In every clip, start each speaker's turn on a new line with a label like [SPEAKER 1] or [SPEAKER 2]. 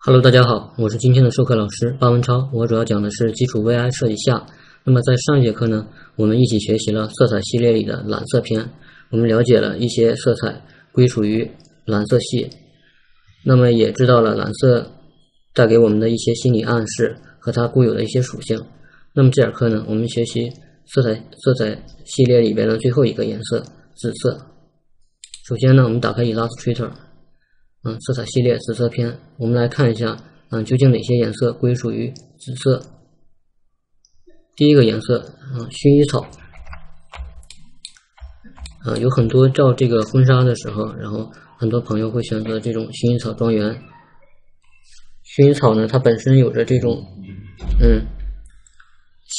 [SPEAKER 1] Hello，大家好，我是今天的授课老师巴文超。我主要讲的是基础 VI 设计下。那么在上一节课呢，我们一起学习了色彩系列里的蓝色篇，我们了解了一些色彩归属于蓝色系，那么也知道了蓝色带给我们的一些心理暗示和它固有的一些属性。那么这节课呢，我们学习色彩色彩系列里边的最后一个颜色紫色。首先呢，我们打开 Illustrator。嗯，色彩系列紫色篇，我们来看一下，嗯，究竟哪些颜色归属于紫色？第一个颜色，嗯，薰衣草。啊，有很多照这个婚纱的时候，然后很多朋友会选择这种薰衣草庄园。薰衣草呢，它本身有着这种，嗯，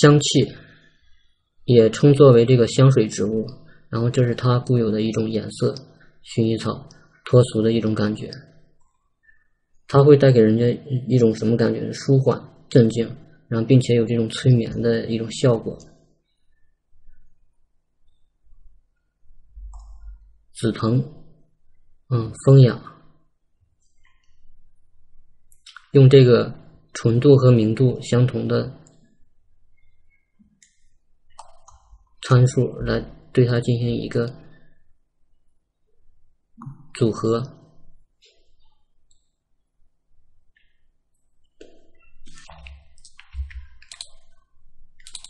[SPEAKER 1] 香气，也称作为这个香水植物。然后这是它固有的一种颜色，薰衣草。脱俗的一种感觉，它会带给人家一种什么感觉？舒缓、镇静，然后并且有这种催眠的一种效果。紫藤，嗯，风雅，用这个纯度和明度相同的参数来对它进行一个。组合，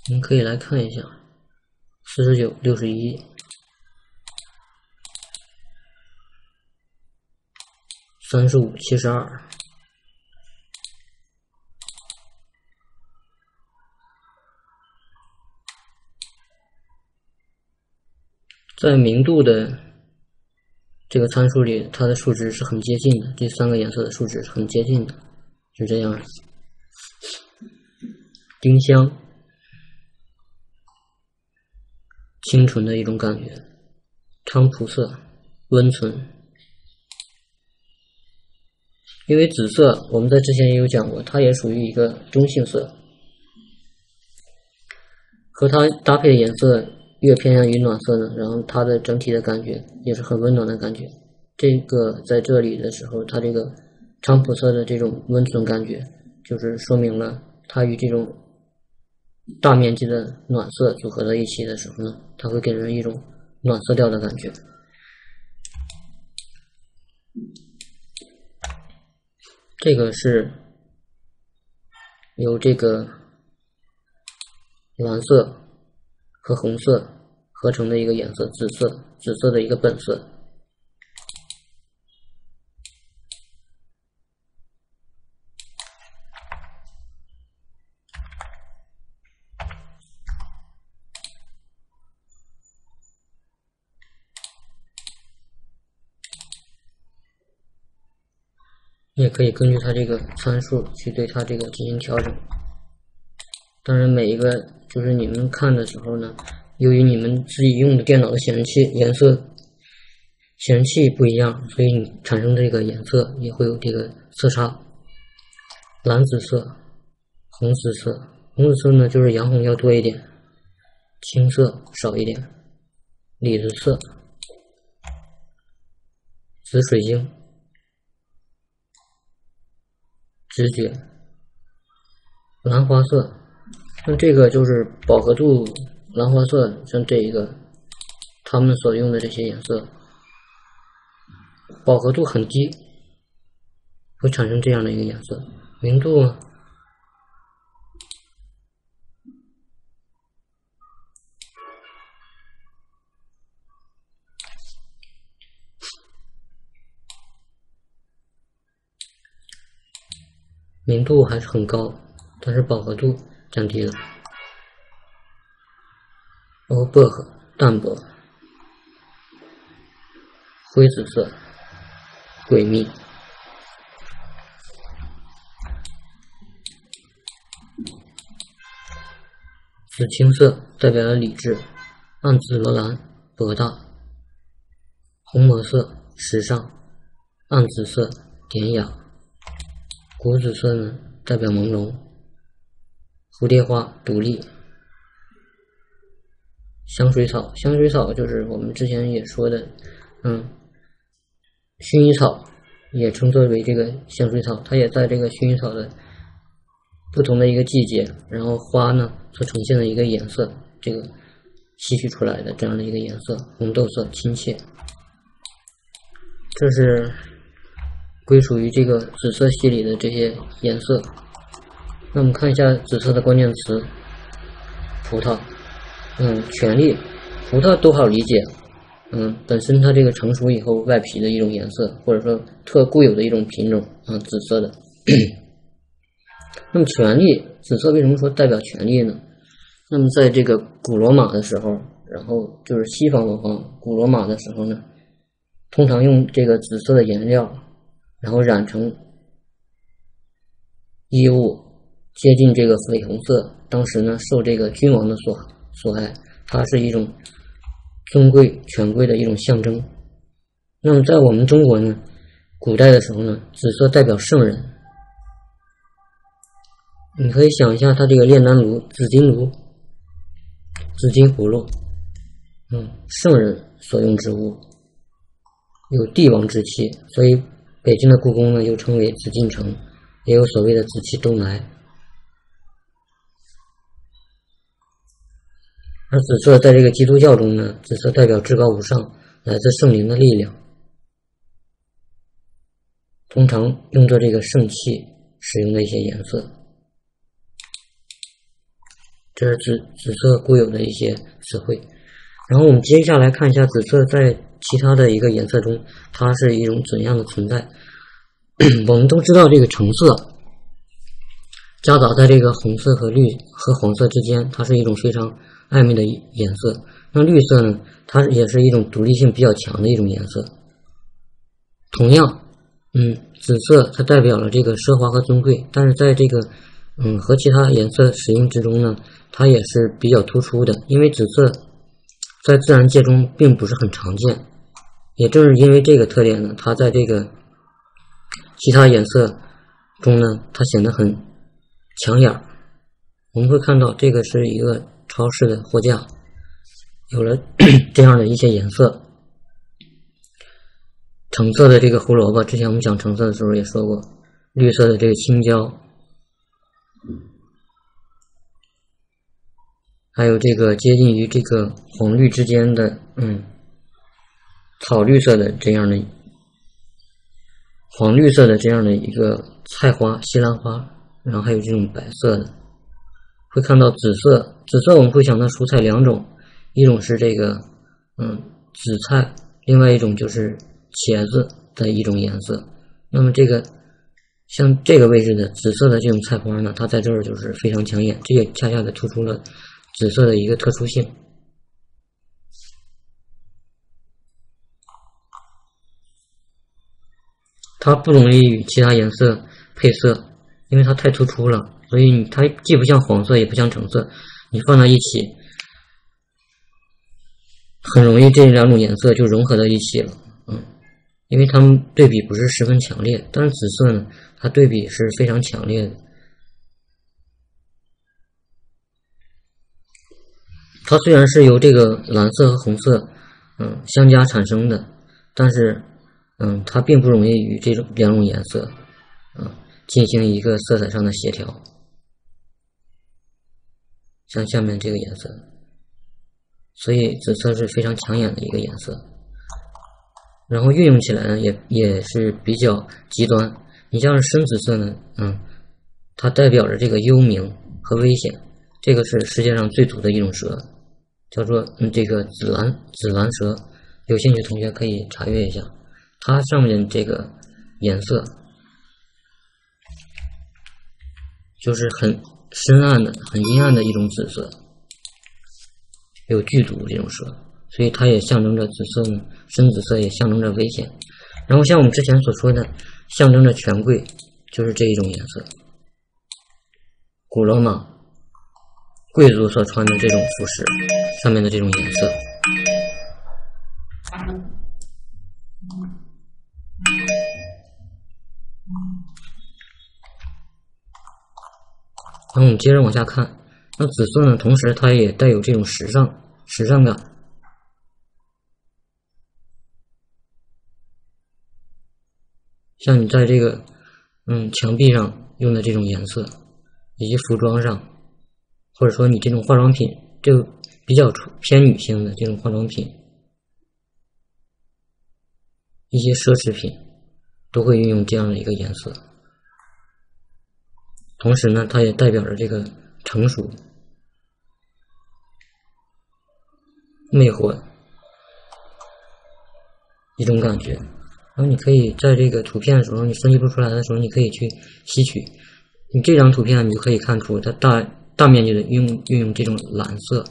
[SPEAKER 1] 我们可以来看一下，四十九、六十一、三十五、七十二，在明度的。这个参数里，它的数值是很接近的，这三个颜色的数值是很接近的，是这样。丁香，清纯的一种感觉；菖蒲色，温存。因为紫色，我们在之前也有讲过，它也属于一个中性色，和它搭配的颜色。越偏向于暖色呢，然后它的整体的感觉也是很温暖的感觉。这个在这里的时候，它这个菖蒲色的这种温存感觉，就是说明了它与这种大面积的暖色组合在一起的时候呢，它会给人一种暖色调的感觉。这个是由这个蓝色。和红色合成的一个颜色，紫色，紫色的一个本色。你也可以根据它这个参数去对它这个进行调整。当然，每一个。就是你们看的时候呢，由于你们自己用的电脑的显示器颜色显示器不一样，所以你产生这个颜色也会有这个色差。蓝紫色、红紫色，红紫色呢就是洋红要多一点，青色少一点，李子色、紫水晶、直觉、兰花色。像这个就是饱和度兰花色，像这一个，他们所用的这些颜色，饱和度很低，会产生这样的一个颜色。明度，明度还是很高，但是饱和度。降低了，欧薄荷、淡薄、灰紫色、诡秘、紫青色代表了理智，暗紫罗兰博大，红魔色时尚，暗紫色典雅，古紫色呢代表朦胧。蝴蝶花独立，香水草，香水草就是我们之前也说的，嗯，薰衣草也称作为这个香水草，它也在这个薰衣草的不同的一个季节，然后花呢所呈现的一个颜色，这个吸取出来的这样的一个颜色，红豆色，亲切。这是归属于这个紫色系里的这些颜色。那我们看一下紫色的关键词：葡萄，嗯，权力，葡萄都好理解。嗯，本身它这个成熟以后外皮的一种颜色，或者说特固有的一种品种啊，紫色的。那么权力，紫色为什么说代表权力呢？那么在这个古罗马的时候，然后就是西方文化，古罗马的时候呢，通常用这个紫色的颜料，然后染成衣物，接近这个绯红色。当时呢，受这个君王的所所爱，它是一种。尊贵、权贵的一种象征。那么，在我们中国呢，古代的时候呢，紫色代表圣人。你可以想一下，它这个炼丹炉、紫金炉、紫金葫芦，嗯，圣人所用之物，有帝王之气，所以北京的故宫呢，又称为紫禁城，也有所谓的紫气东来。而紫色在这个基督教中呢，紫色代表至高无上，来自圣灵的力量，通常用作这个圣器使用的一些颜色。这是紫紫色固有的一些词汇。然后我们接下来看一下紫色在其他的一个颜色中，它是一种怎样的存在？我们都知道这个橙色夹杂在这个红色和绿和黄色之间，它是一种非常。暧昧的颜色，那绿色呢？它也是一种独立性比较强的一种颜色。同样，嗯，紫色它代表了这个奢华和尊贵，但是在这个嗯和其他颜色使用之中呢，它也是比较突出的，因为紫色在自然界中并不是很常见。也正是因为这个特点呢，它在这个其他颜色中呢，它显得很抢眼。我们会看到这个是一个。超市的货架有了 这样的一些颜色，橙色的这个胡萝卜，之前我们讲橙色的时候也说过，绿色的这个青椒，还有这个接近于这个红绿之间的，嗯，草绿色的这样的黄绿色的这样的一个菜花西兰花，然后还有这种白色的。会看到紫色，紫色我们会想到蔬菜两种，一种是这个，嗯，紫菜，另外一种就是茄子的一种颜色。那么这个像这个位置的紫色的这种菜花呢，它在这儿就是非常抢眼，这也恰恰的突出了紫色的一个特殊性。它不容易与其他颜色配色，因为它太突出了。所以它既不像黄色，也不像橙色，你放在一起，很容易这两种颜色就融合在一起了。嗯，因为它们对比不是十分强烈，但是紫色呢，它对比是非常强烈的。它虽然是由这个蓝色和红色，嗯，相加产生的，但是，嗯，它并不容易与这种两种颜色，嗯，进行一个色彩上的协调。像下面这个颜色，所以紫色是非常抢眼的一个颜色。然后运用起来呢，也也是比较极端。你像是深紫色呢，嗯，它代表着这个幽冥和危险。这个是世界上最毒的一种蛇，叫做嗯这个紫蓝紫蓝蛇。有兴趣同学可以查阅一下，它上面这个颜色就是很。深暗的、很阴暗的一种紫色，有剧毒这种蛇，所以它也象征着紫色呢。深紫色也象征着危险。然后像我们之前所说的，象征着权贵，就是这一种颜色。古罗马贵族所穿的这种服饰，上面的这种颜色。然后我们接着往下看，那紫色呢？同时它也带有这种时尚、时尚感。像你在这个嗯墙壁上用的这种颜色，以及服装上，或者说你这种化妆品就比较偏女性的这种化妆品，一些奢侈品都会运用这样的一个颜色。同时呢，它也代表着这个成熟、魅惑一种感觉。然后你可以在这个图片的时候，你分析不出来的时候，你可以去吸取。你这张图片，你就可以看出它大大面积的运运用这种蓝色，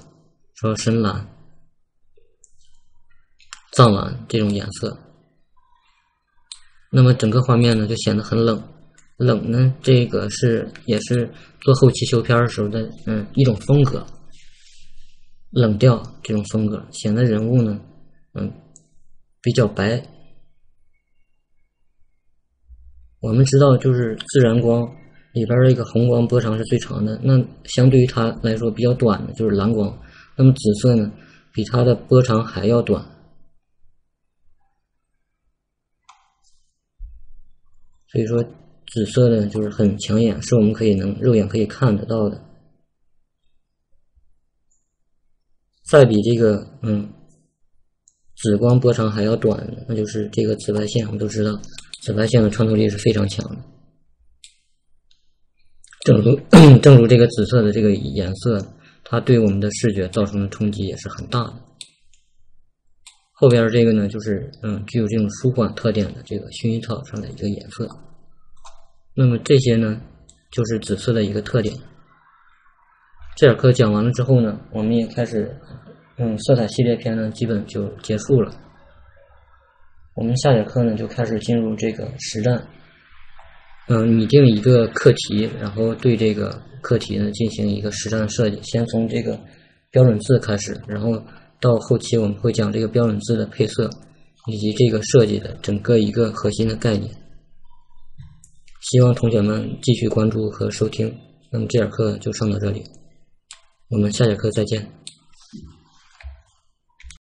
[SPEAKER 1] 说深蓝、藏蓝这种颜色。那么整个画面呢，就显得很冷。冷呢，这个是也是做后期修片的时候的嗯一种风格，冷调这种风格，显得人物呢嗯比较白。我们知道，就是自然光里边的一个红光波长是最长的，那相对于它来说比较短的就是蓝光。那么紫色呢，比它的波长还要短，所以说紫色呢就是很抢眼，是我们可以能肉眼可以看得到的。再比这个嗯紫光波长还要短的，那就是这个紫外线，我们都知道。紫外线的穿透力是非常强的，正如 正如这个紫色的这个颜色，它对我们的视觉造成的冲击也是很大的。后边这个呢，就是嗯，具有这种舒缓特点的这个薰衣草上的一个颜色。那么这些呢，就是紫色的一个特点。这节课讲完了之后呢，我们也开始嗯，色彩系列篇呢，基本就结束了。我们下节课呢就开始进入这个实战，嗯，拟定一个课题，然后对这个课题呢进行一个实战设计。先从这个标准字开始，然后到后期我们会讲这个标准字的配色以及这个设计的整个一个核心的概念。希望同学们继续关注和收听。那么这节课就上到这里，我们下节课再见。